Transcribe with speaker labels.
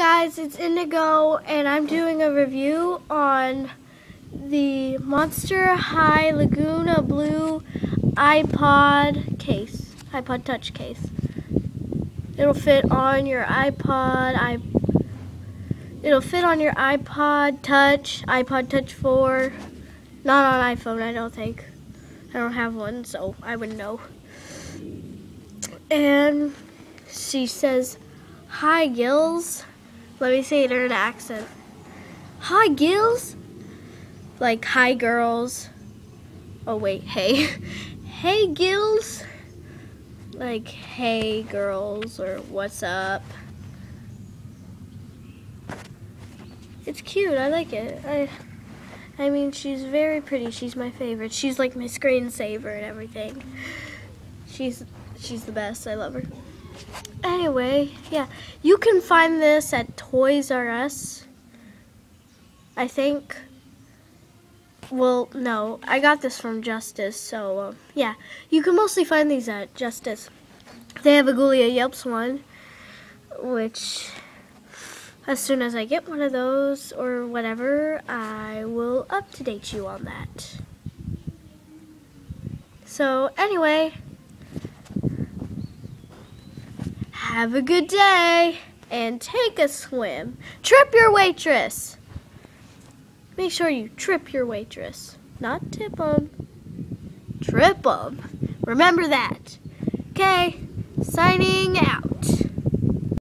Speaker 1: guys, it's Indigo and I'm doing a review on the Monster High Lagoona Blue iPod case, iPod Touch case. It'll fit on your iPod, i it'll fit on your iPod Touch, iPod Touch 4, not on iPhone I don't think. I don't have one so I wouldn't know. And she says, Hi Gills. Let me say it in an accent. Hi, Gills. Like, hi, girls. Oh, wait, hey. hey, Gills. Like, hey, girls, or what's up. It's cute. I like it. I, I mean, she's very pretty. She's my favorite. She's like my screensaver and everything. She's, she's the best. I love her. Anyway, yeah, you can find this at Toys R Us. I think. Well, no, I got this from Justice, so uh, yeah, you can mostly find these at Justice. They have a Ghoulia Yelps one, which as soon as I get one of those or whatever, I will up to date you on that. So anyway. Have a good day and take a swim. Trip your waitress. Make sure you trip your waitress, not tip them. Trip them. Remember that. Okay, signing out.